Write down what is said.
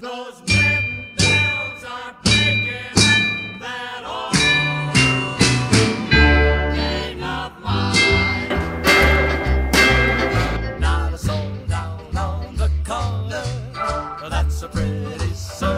Those bells are breaking that old gang of mine. Not a soul down on the corner. That's a pretty soul.